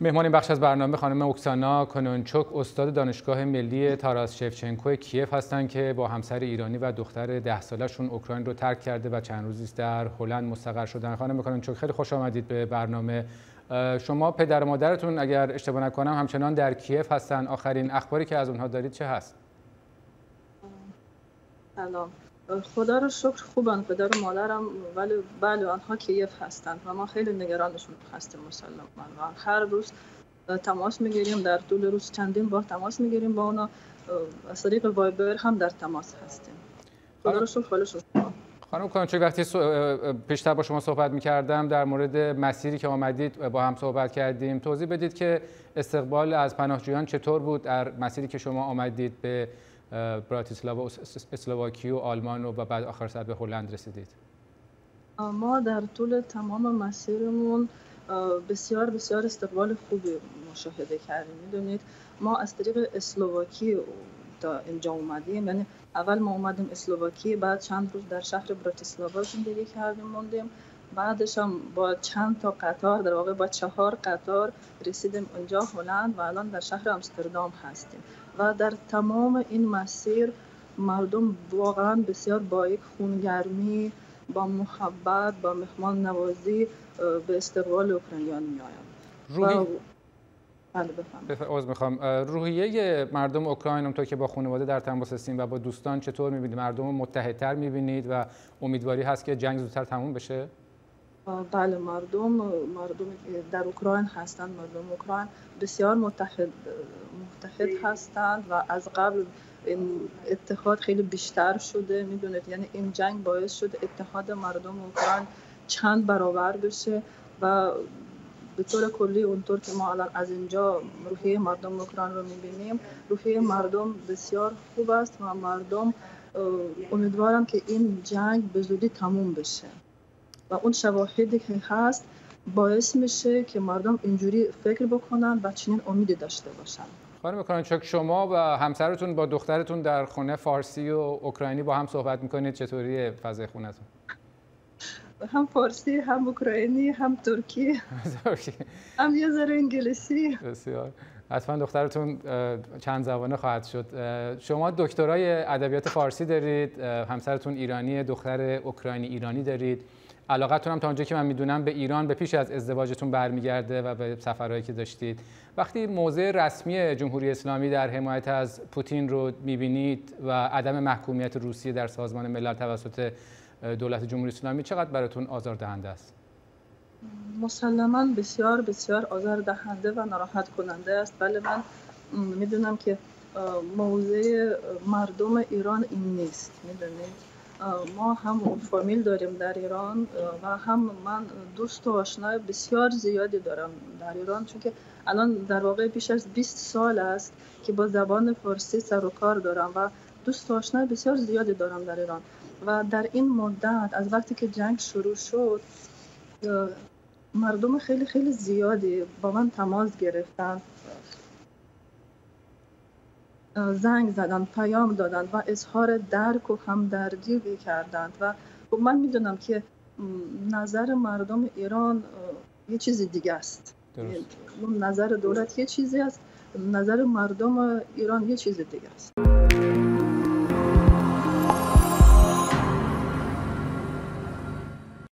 مهمان این بخش از برنامه خانم اوکسانا کنونچوک استاد دانشگاه ملی تاراس شفچنکو کیف هستند که با همسر ایرانی و دختر ده سالشون اوکراین رو ترک کرده و چند روزی در هلند مستقر شدن. خانم کنونچوک خیلی خوش آمدید به برنامه. شما پدر و مادرتون اگر اشتباه نکنم همچنان در کیف هستن. آخرین اخباری که از اونها دارید چه هست؟ سلام. خدا رو شکر خوبن پدر و مادرم ولی بله آنها کیف هستند و ما خیلی نگرانشون هستیم مسلمان و هر روز تماس می‌گیریم در طول روز چندین بار تماس می‌گیریم با اونا. از طریق وایبر هم در تماس هستیم. خدا رو شکر خانم کانچوی وقتی پیشتر با شما صحبت می کردم در مورد مسیری که آمدید با هم صحبت کردیم توضیح بدید که استقبال از پناهجویان چطور بود در مسیری که شما آمدید به براتیسلاوا اسلواکی و آلمان و بعد آخر سر به هلند رسیدید. ما در طول تمام مسیرمون بسیار بسیار استقبال خوبی مشاهده کردیم. می‌دونید ما از طریق اسلواکی تا اینجا اومدیم. یعنی اول ما اومدیم اسلواکی بعد چند روز در شهر براتیسلاوا زندگی کردیم موندیم. بعدش هم با چند تا قطار در واقع با چهار قطار رسیدیم اونجا هلند و الان در شهر امستردام هستیم. و در تمام این مسیر مردم واقعا بسیار با یک خونگرمی با محبت با مهمان نوازی به استقبال اوکراینیان می آیند بله می‌خوام. روحیه مردم اوکراین اونطور که با خانواده در تماس هستیم و با دوستان چطور می‌بینید؟ مردم متحدتر می‌بینید و امیدواری هست که جنگ زودتر تموم بشه؟ بله مردم مردم در اوکراین هستند مردم اوکراین بسیار متحد متحد هستند و از قبل اتحاد خیلی بیشتر شده می‌دونید؟ یعنی این جنگ باعث شده اتحاد مردم اوکراین چند برابر بشه و به طور کلی اونطور که ما الان از اینجا روحیه مردم اوکراین رو می‌بینیم روحیه مردم بسیار خوب است و مردم امیدوارم که این جنگ به زودی تموم بشه. و اون شواهدی که هست باعث میشه که مردم اینجوری فکر بکنن و چنین امیدی داشته باشن. خانم چک شما و همسرتون با دخترتون در خونه فارسی و اوکراینی با هم صحبت می‌کنید چطوری فضای خونتون؟ هم فارسی هم اوکراینی هم ترکی. هم یه ذره انگلیسی. بسیار. حتما دخترتون چند زبانه خواهد شد. شما دکترای ادبیات فارسی دارید همسرتون ایرانی دختر اوکراینی ایرانی دارید. علاقتون هم تا اونجا که من می‌دونم به ایران به پیش از ازدواجتون برمیگرده و به سفرهایی که داشتید. وقتی موضع رسمی جمهوری اسلامی در حمایت از پوتین رو می‌بینید و عدم محکومیت روسیه در سازمان ملل توسط دولت جمهوری اسلامی چقدر براتون آزاردهنده است؟ مسلما بسیار بسیار آزاردهنده و ناراحت کننده است. بله من می‌دونم که موضع مردم ایران این نیست. می‌دونید؟ ما هم فامیل داریم در ایران و هم من دوست و آشنای بسیار زیادی دارم در ایران چون که الان در واقع بیش از 20 سال است که با زبان فارسی سر و کار دارم و دوست و آشنای بسیار زیادی دارم در ایران. و در این مدت از وقتی که جنگ شروع شد مردم خیلی خیلی زیادی با من تماس گرفتن. زنگ زدن پیام دادن و اظهار درک و همدردی کردند و خب من می‌دونم که نظر مردم ایران یه چیزی دیگه است. نظر دولت یه چیزی است نظر مردم ایران یه چیز دیگه است.